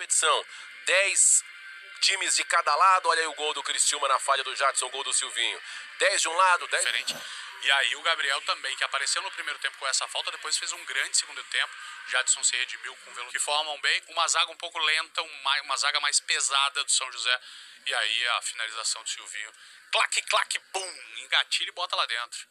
competição. 10 times de cada lado. Olha aí o gol do Cristiúma na falha do Jadson, gol do Silvinho. 10 de um lado, 10 diferente. E aí o Gabriel também, que apareceu no primeiro tempo com essa falta, depois fez um grande segundo tempo. Jadson se redimiu com o Velo, que formam bem. Uma zaga um pouco lenta, uma zaga mais pesada do São José. E aí a finalização do Silvinho. Claque, claque, bum! Engatilha e bota lá dentro.